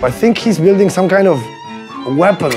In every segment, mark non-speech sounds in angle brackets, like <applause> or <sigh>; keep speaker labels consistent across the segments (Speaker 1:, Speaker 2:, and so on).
Speaker 1: I think he's building some kind of weapon.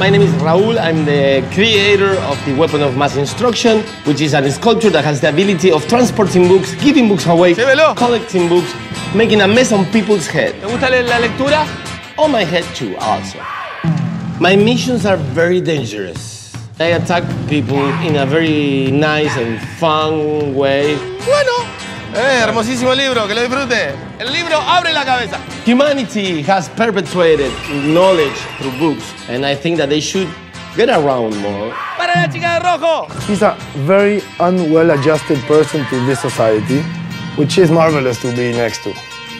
Speaker 2: My name is Raul. I'm the creator of the Weapon of Mass Instruction, which is a sculpture that has the ability of transporting books, giving books away, collecting books, making a mess on people's head.
Speaker 3: ¿Te gusta la lectura?
Speaker 2: On my head too, also. My missions are very dangerous. I attack people in a very nice and fun way.
Speaker 3: Bueno. Eh, hermosísimo libro, que lo disfrute. El libro abre la cabeza.
Speaker 2: Humanity has perpetuated knowledge through books, and I think that they should get around more.
Speaker 3: Para la chica de rojo.
Speaker 1: He's a very unwell adjusted person to this society, which is marvelous to be next to.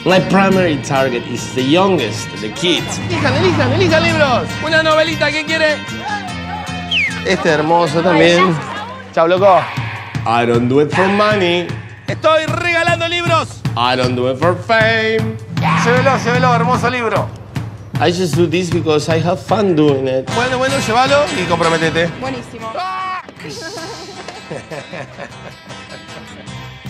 Speaker 2: My primary target is the youngest, the kids.
Speaker 3: Elijan, elijan, elijan libros. Una novelita, ¿quién quiere? Este hermoso también. Chao, loco.
Speaker 2: I don't do it for money.
Speaker 3: Estoy regalando libros.
Speaker 2: I don't do it for fame.
Speaker 3: Llévelo, llévelo, hermoso libro.
Speaker 2: I just do this because I have fun doing it.
Speaker 3: Bueno, bueno, llévalo y comprométete.
Speaker 4: Buenísimo. <laughs>